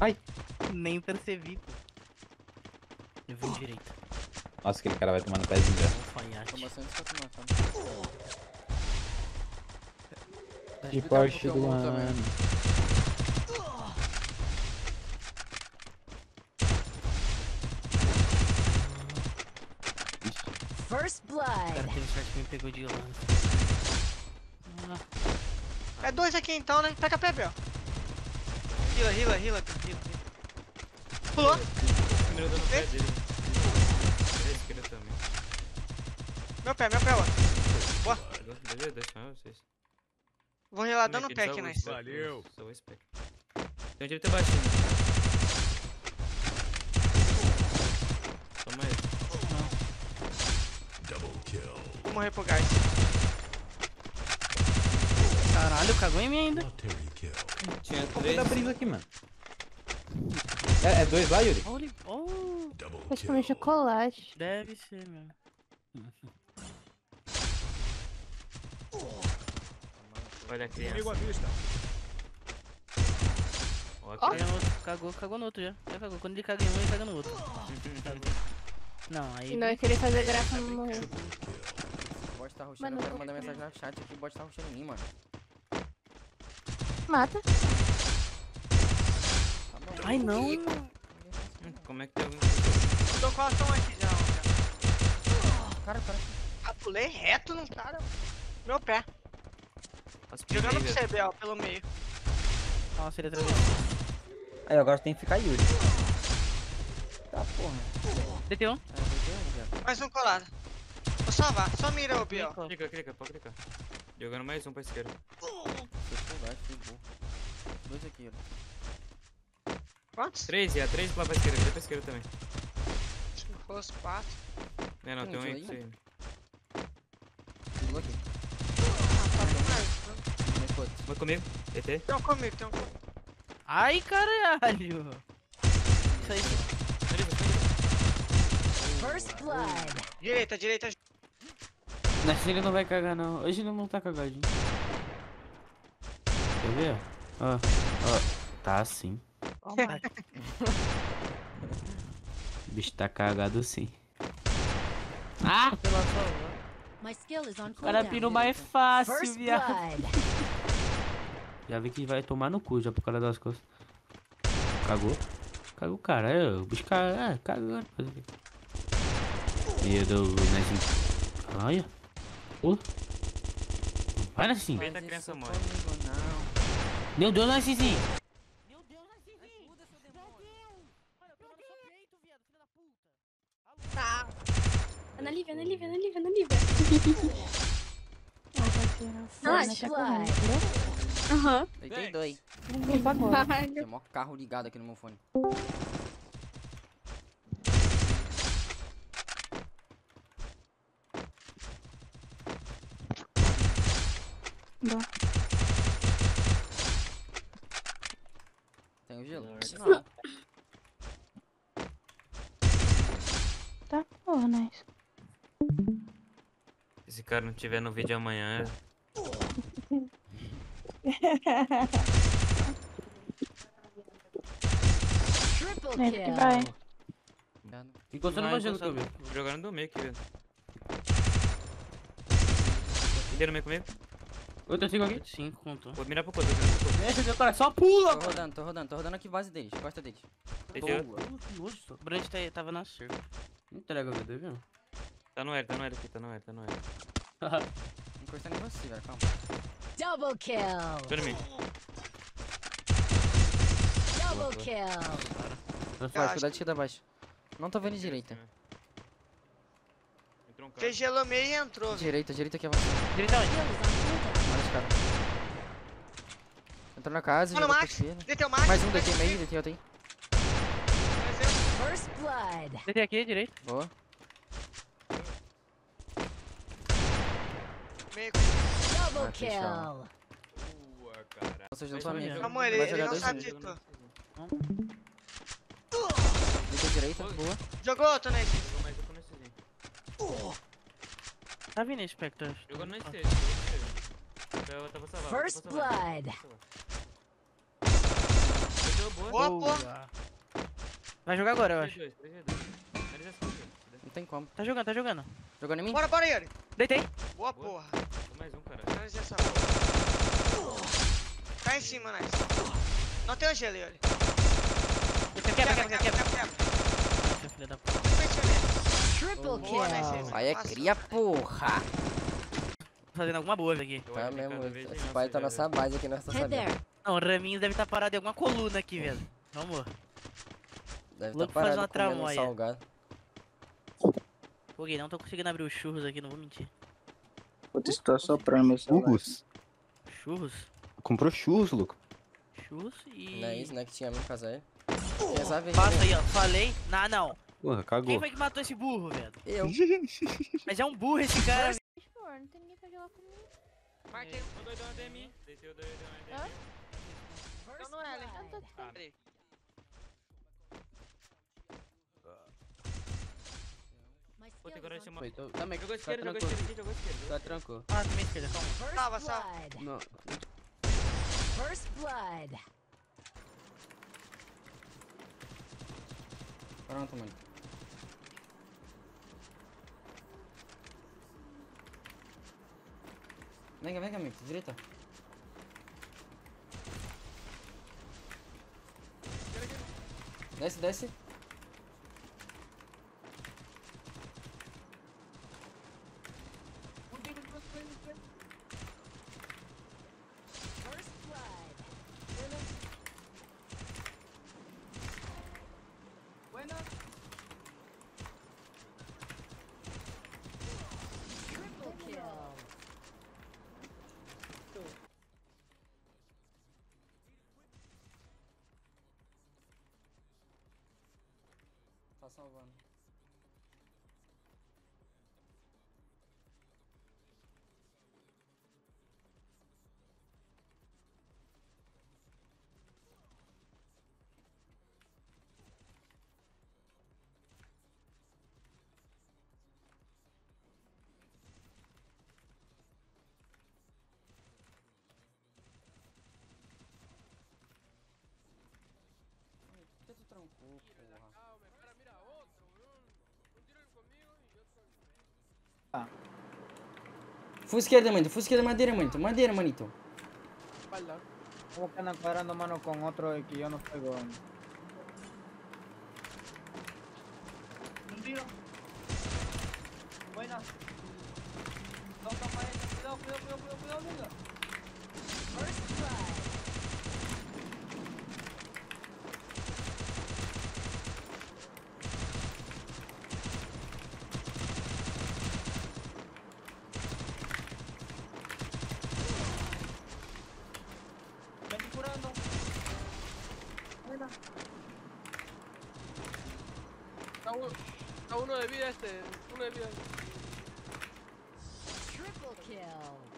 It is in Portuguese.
Ai. Nem percebi, pô. Eu vim direito. Nossa, aquele cara vai tomar no pezinho já. Matando. De Porsche do ano. First O cara blood. teve sorte que me pegou de lance. É dois aqui então, né? Pega pé, Bel. Hila, hila, hila, hila. Pulou. Primeiro dando pé dele. Ele é esquerda também. Meu pé, meu pé, ó. Boa. Beleza, deixa eu vocês. Vou rilar dando pé aqui, né? Valeu. Só o spec. Tem um direito baixinho. Toma aí. Vou morrer pro gás. Caralho, cagou em mim ainda. Tinha três. da brisa aqui, mano? É, é dois lá, Yuri? Olha, oh, Acho que é chocolate. deve ser, meu. Olha a criança. Ó, a Cagou no outro, cagou, cagou no outro já. Já cagou. Quando ele caga em um, ele caga no outro. Não, aí. Não, eu queria fazer graça morrer. O bot tá rushando, Mano, eu quero mandar mensagem no chat aqui, o bot tá rushando em mim, mano. Mata. Ai não! Como é que tem alguém Tô com a ação aqui já, ó. Cara, cara. Ah, pulei reto no cara. Meu pé. Jogando pro você, Bel, pelo meio. Nossa, ele atravessou. Aí agora tem que ficar Yuri. Tá porra. DT1. É, um. Mais um colado. Vou salvar. Só mira, ô Biel. Clica, clica, pode clicar. Jogando mais um pra esquerda. Fui burro. Dois aqui, ó. Quantos? Três, e a três lá pra esquerda, três pra esquerda também. Se fosse quatro. Não, não, Tem tem um um aí você. Pulou aqui. Mas Vai comigo, ET. Tem um comigo, tem um comigo. Ai, caralho! Isso aí. First blood. Direita, direita. Nessa ele não vai cagar não. Hoje ele não tá cagadinho. Quer ver? Ó, ó. Tá sim. O bicho tá cagado sim. Ah! O cara pirou mais fácil, viado. Já vi que vai tomar no cu já por causa das costas. Cagou. Cagou, cara. É, o bicho caga. É, cagando. Fazer o quê? E do Nessin. Olha. Pô. Vai. Vem da criança isso morre. comigo, não. Meu Deus, Nessinzinho. Ana Lívia, Ana Lívia, Ana Lívia, Ana Lívia. Ah, tá blood. correndo. Aham. Deitei dois. Caralho. Tem mó carro ligado aqui no meu fone. Bom. Não. Tá porra, nice. Se esse cara não tiver no vídeo amanhã, Triple Ele que kill. vai. Que eu encostando. vi. jogando no meio aqui, velho. Inteiro no meio comigo? Outro cinco aqui. 5 contou. Vou mirar pro coto. Deixa meu cara, só pula, Tô rodando, tô rodando, tô rodando aqui base deles, costa deles. Só. O Brand tá, tava na cerca. Entrega o VD, viu? Tá no L, tá no L aqui, tá no L, tá no L. Encostando em você, velho, calma. Double kill. Mim. Double kill. Flash, cuidado de esquerda abaixo. Não tô vendo direita. Um cara. Fez gelo meio e entrou, velho. Direita, direita aqui avançando. Direita onde? Olha os caras. Entrou na casa, Mano, Max. o Max. Mais um, deitei meio, deitei outro aí. First blood. DT aqui, direito. Boa. Meio. Double Ah, kill. Boa, cara. Vocês não Mas estão foi amigo. mesmo. Calma, ele, ele não sabe de tu. Deitei direita, boa. Jogou outro, né? Jogou Tá vindo esse Spectre. Jogou no nesse, jogou no. Eu tava salvado. First blood. Deixou Boa, pô. Vai jogar agora, eu acho. 3 2 3 2 Finaliza essa aqui. Não tem como. Tá jogando, tá jogando. Jogando em mim? Bora, bora, Yuri. Deitei. Boa, Boa. porra. Mais um, cara. Tá em cima, nice. Não tem o gelo, Yuri. Quebra, quebra, quebra, quebra. quebra. Nossa, filha da puta. Frente ali. Kill. Aí é Nossa. cria, porra. Tô fazendo alguma boa aqui. Tá que mesmo. Esse pai tá nessa base aqui, nós tá sabendo. Não, o Raminhos deve estar parado em alguma coluna aqui, velho. Vamos. Deve Louco tá parado uma comendo um tramóia. salgado. Foguei, não tô conseguindo abrir o churros aqui, não vou mentir. Puta, estou soprando meu celular. Churros? Churros? Comprou churros, louco? Churros e. Não é isso, né? Que tinha aí. Essa vez. Passa aí, ó. Falei. Não, não. Porra, Quem cagou. foi que matou esse burro, velho? Eu. Mas é um burro esse cara. Pô, não tem ninguém pra jogar comigo. Marquei. O doidão é DMI. Desceu o doidão é DMI. Então não é, né? Eu tô Ah, My Puta, agora. Foi, tô- Também. Jogou Tá esquerda, jogou esquerda, aqui, jogou esquerda. Tá tranquilo. Ah, também esquerda, calma. Salva. blood. Não. First blood. Pronto, mano. Venga, venga, amigo. Direita. Desce, desce. First salvando. Tu trancou, porra? Full izquierda, manito. Full izquierda, madeira, manito. Madeira, manito. ¿Cómo que andan cuadrando mano con otro y que yo no estoy con? Un tiro. Buena. Cuidado, cuidado, cuidado, cuidado, cuidado, Buena. Está uno de vida este, uno de vida. Triple kill.